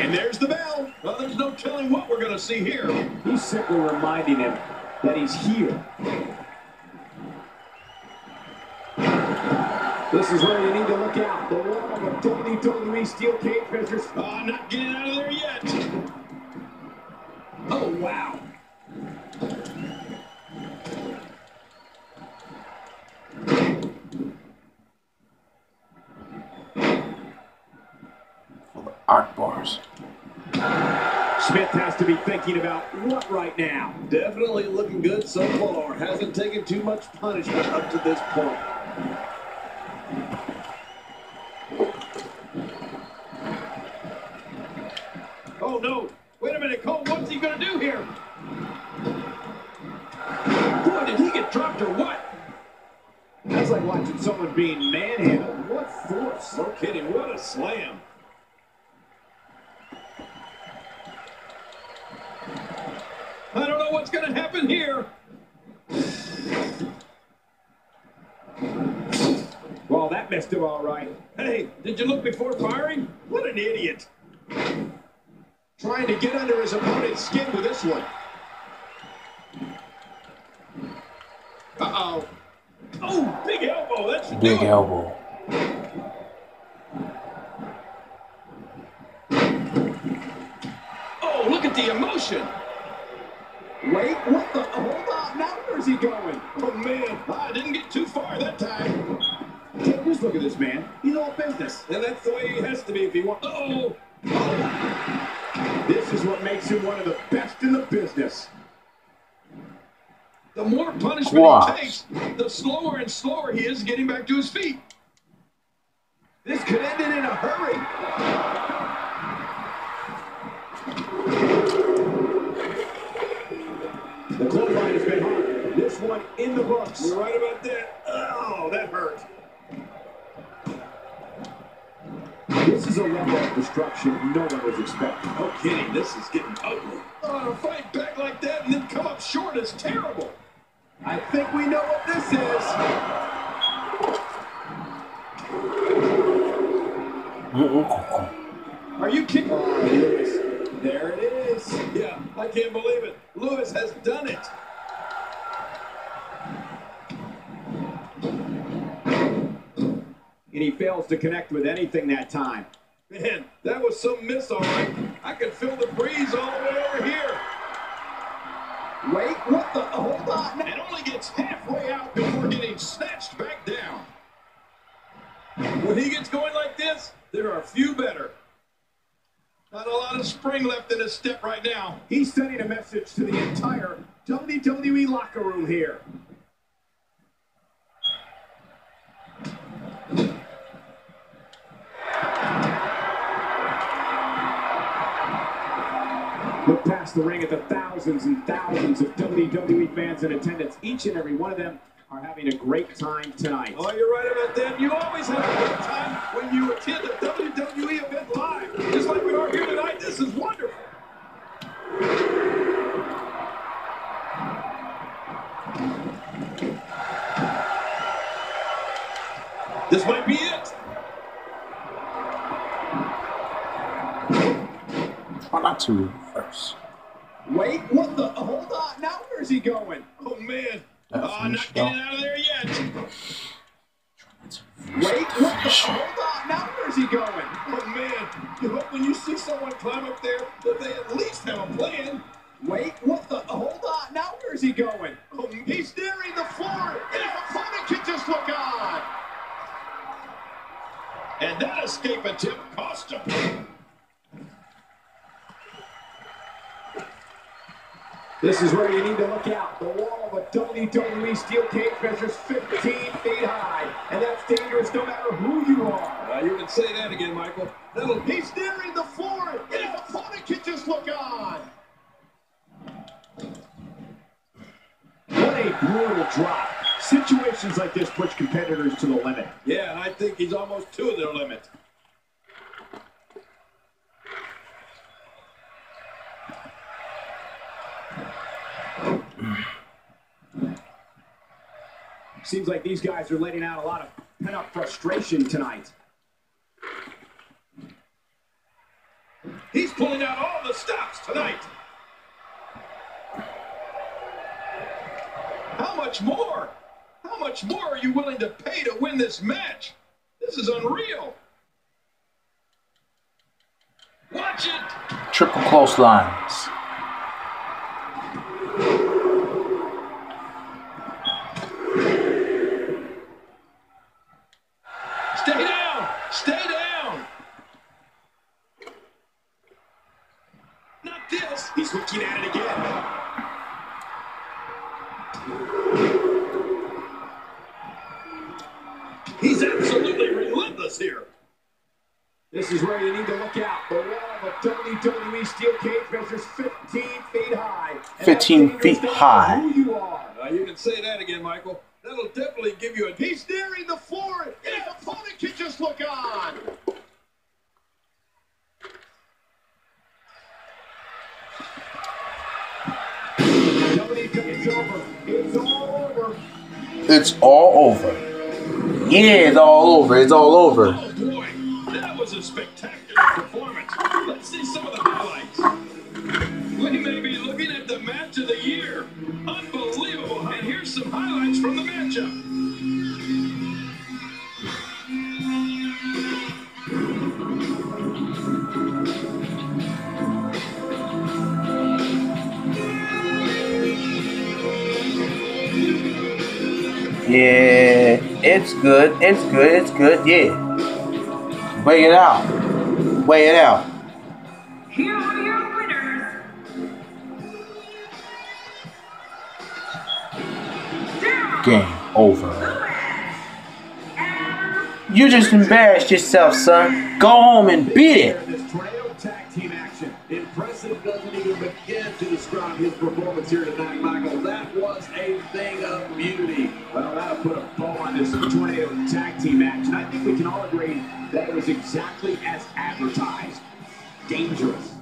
And there's the bell. Well, there's no telling what we're going to see here. He's simply reminding him that he's here. This is where you need to look out. The wall of a WWE steel cage measures. Oh, not getting out of there yet. Oh, wow. Art bars. Smith has to be thinking about what right now? Definitely looking good so far. Hasn't taken too much punishment up to this point. Oh, no. Wait a minute, Cole. What's he going to do here? Boy, did he get dropped or what? That's like watching someone being manhandled. What force? No kidding. What a slam. I don't know what's going to happen here. Well, that messed him all right. Hey, did you look before firing? What an idiot. Trying to get under his opponent's skin with this one. Uh-oh. Oh, big elbow. That should Big do elbow. Oh, look at the emotion. Wait, what the? Hold on. Now where's he going? Oh, man. I didn't get too far that time. Take just look at this man. He's all business. And that's the way he has to be if he wants. Oh, This is what makes him one of the best in the business. the more punishment he takes, the slower and slower he is getting back to his feet. This could end it in a hurry. You're right about that. Oh, that hurt. This is a level of destruction no one was expecting. No kidding. This is getting ugly. Oh, to fight back like that and then come up short is terrible. I think we know what this is. Are you kidding? Oh, There it is. Yeah, I can't believe it. Lewis has done it. And he fails to connect with anything that time. Man, that was some miss, all right. I can feel the breeze all the way over here. Wait, what the? Hold on. And only gets halfway out before getting snatched back down. When he gets going like this, there are few better. Not a lot of spring left in his step right now. He's sending a message to the entire WWE locker room here. Past the ring at the thousands and thousands of WWE fans in attendance. Each and every one of them are having a great time tonight. Oh, you're right about that. You always have a great time when you attend a WWE event live. Just like we are here tonight. This is wonderful. This might be it. Try not to reverse. Wait, what the? Hold on. Now where's he going? Oh, man. Oh, ah, finish, not getting out of there yet. Wait, what the? Hold on. Now where's he going? Oh, man. You hope when you see someone climb up there that they at least have a plan. Wait, what the? Hold on. Now where's he going? Oh, he's nearing the floor. And his opponent can just look on. And that escape attempt cost him. This is where you need to look out. The wall of a WWE steel cage measures 15 feet high, and that's dangerous no matter who you are. Uh, you can say that again, Michael. That'll, he's nearing the floor, and his opponent can just look on. What a brutal drop. Situations like this push competitors to the limit. Yeah, and I think he's almost to their limit. Seems like these guys are letting out a lot of pent-up frustration tonight. He's pulling out all the stops tonight. How much more? How much more are you willing to pay to win this match? This is unreal. Watch it. Triple clotheslines. Stay down. Stay down. Not this. He's looking at it again. He's absolutely relentless here. This is where you need to look out. The wall of a WWE steel cage measures 15 feet high. 15 feet dangerous no matter high. Who you are. Uh, you can say that again, Michael. That'll definitely give you a. He's nearing the floor, It's all over. Yeah, it's all over. It's all over. Oh boy, that was a spectacular performance. Let's see some of the highlights. We may be looking at the match of the year. Unbelievable. And here's some highlights from the matchup. Yeah, it's good. It's good. It's good. Yeah. Weigh it out. Weigh it out. Here are your winners. Game over. You just embarrassed yourself, son. Go home and beat it. Describe his performance here tonight, Michael. That was a thing of beauty. Well, that'll put a bow on this tornado tag team action. I think we can all agree that it was exactly as advertised. Dangerous.